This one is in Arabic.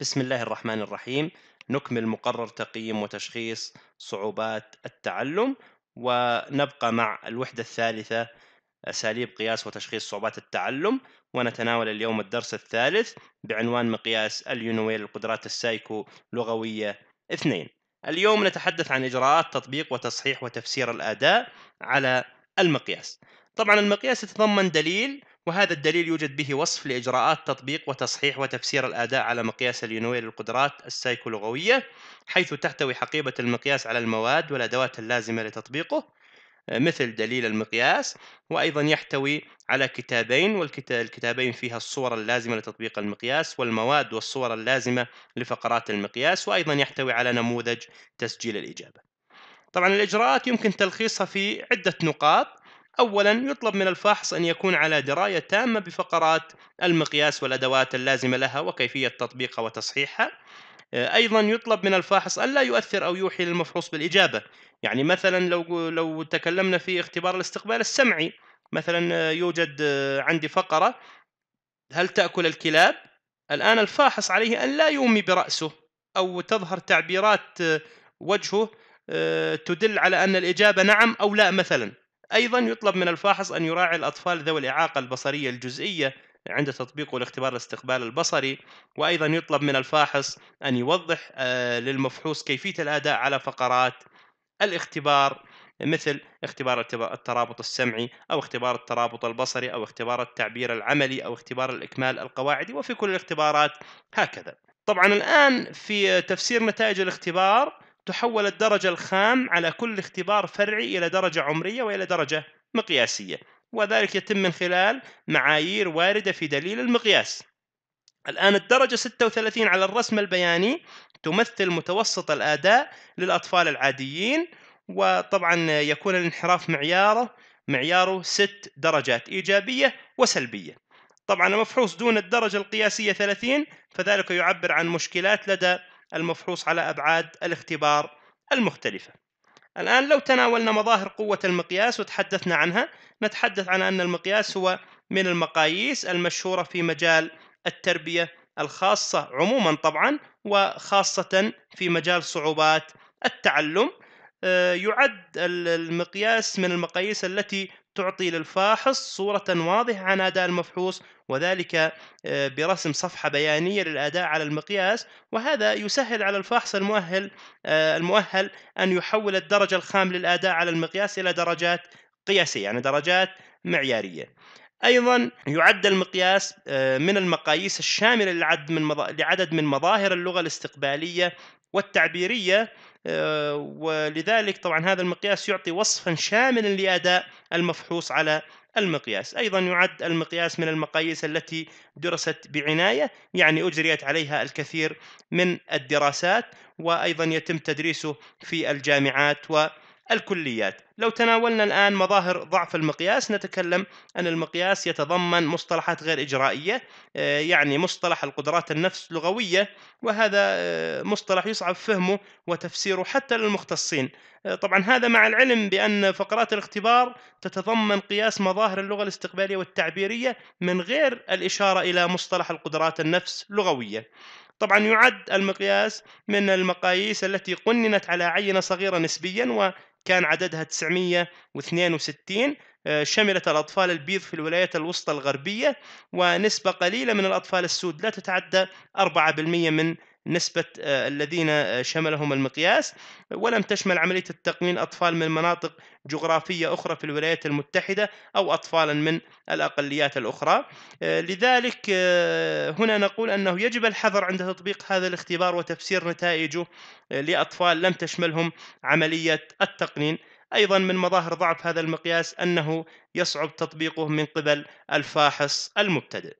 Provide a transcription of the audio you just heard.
بسم الله الرحمن الرحيم. نكمل مقرر تقييم وتشخيص صعوبات التعلم ونبقى مع الوحدة الثالثة أساليب قياس وتشخيص صعوبات التعلم ونتناول اليوم الدرس الثالث بعنوان مقياس اليونويل القدرات السايكو لغوية اثنين. اليوم نتحدث عن إجراءات تطبيق وتصحيح وتفسير الأداء على المقياس. طبعا المقياس يتضمن دليل وهذا الدليل يوجد به وصف لإجراءات تطبيق وتصحيح وتفسير الأداء على مقياس اليونوي للقدرات السيكولوجية حيث تحتوي حقيبة المقياس على المواد والأدوات اللازمة لتطبيقه مثل دليل المقياس وأيضا يحتوي على كتابين والكتابين فيها الصور اللازمة لتطبيق المقياس والمواد والصور اللازمة لفقرات المقياس وأيضا يحتوي على نموذج تسجيل الإجابة. طبعا الإجراءات يمكن تلخيصها في عدة نقاط. أولا يطلب من الفاحص أن يكون على دراية تامة بفقرات المقياس والأدوات اللازمة لها وكيفية تطبيقها وتصحيحها. أيضا يطلب من الفاحص أن لا يؤثر أو يوحي للمفحوص بالإجابة. يعني مثلا لو لو تكلمنا في اختبار الاستقبال السمعي مثلا يوجد عندي فقرة هل تأكل الكلاب؟ الآن الفاحص عليه أن لا يومي برأسه أو تظهر تعبيرات وجهه تدل على أن الإجابة نعم أو لا مثلا. أيضا يطلب من الفاحص أن يراعي الأطفال ذوي الإعاقة البصرية الجزئية عند تطبيقه لاختبار الاستقبال البصري وأيضا يطلب من الفاحص أن يوضح آه، للمفحوص كيفية الأداء على فقرات الاختبار مثل اختبار الترابط السمعي أو اختبار الترابط البصري أو اختبار التعبير العملي أو اختبار الإكمال القواعدي وفي كل الاختبارات هكذا. طبعا الآن في تفسير نتائج الاختبار تحول الدرجة الخام على كل اختبار فرعي إلى درجة عمرية وإلى درجة مقياسية وذلك يتم من خلال معايير واردة في دليل المقياس. الآن الدرجة 36 على الرسم البياني تمثل متوسط الأداء للأطفال العاديين وطبعا يكون الانحراف معياره معياره ست درجات إيجابية وسلبية. طبعا المفحوص دون الدرجة القياسية 30 فذلك يعبر عن مشكلات لدى المفحوص على أبعاد الاختبار المختلفة. الآن لو تناولنا مظاهر قوة المقياس وتحدثنا عنها نتحدث عن أن المقياس هو من المقاييس المشهورة في مجال التربية الخاصة عموما طبعا وخاصة في مجال صعوبات التعلم. آه، يعد المقياس من المقاييس التي تعطي للفاحص صورة واضحة عن أداء المفحوص وذلك آه، برسم صفحة بيانية للأداء على المقياس وهذا يسهل على الفاحص المؤهل آه، المؤهل أن يحول الدرجة الخام للأداء على المقياس إلى درجات قياسية يعني درجات معيارية. أيضا يعد المقياس آه، من المقاييس الشاملة لعدد من لعدد من مظاهر اللغة الاستقبالية والتعبيرية ولذلك طبعا هذا المقياس يعطي وصفا شاملا لأداء المفحوص على المقياس. أيضا يعد المقياس من المقاييس التي درست بعناية يعني أجريت عليها الكثير من الدراسات وأيضا يتم تدريسه في الجامعات و الكليات. لو تناولنا الآن مظاهر ضعف المقياس نتكلم أن المقياس يتضمن مصطلحات غير إجرائية آه، يعني مصطلح القدرات النفس لغوية وهذا آه، مصطلح يصعب فهمه وتفسيره حتى للمختصين. آه، طبعا هذا مع العلم بأن فقرات الاختبار تتضمن قياس مظاهر اللغة الاستقبالية والتعبيرية من غير الإشارة إلى مصطلح القدرات النفس لغوية. طبعا يعد المقياس من المقاييس التي قننت على عينة صغيرة نسبيا كان عددها 962 آه، شملت الأطفال البيض في الولايات الوسطى الغربية ونسبة قليلة من الأطفال السود لا تتعدى 4% من نسبة آه، الذين آه، شملهم المقياس. ولم تشمل عملية التقنين أطفال من مناطق جغرافية أخرى في الولايات المتحدة أو أطفالا من الأقليات الأخرى. لذلك هنا نقول أنه يجب الحذر عند تطبيق هذا الاختبار وتفسير نتائجه لأطفال لم تشملهم عملية التقنين. أيضا من مظاهر ضعف هذا المقياس أنه يصعب تطبيقه من قبل الفاحص المبتدئ.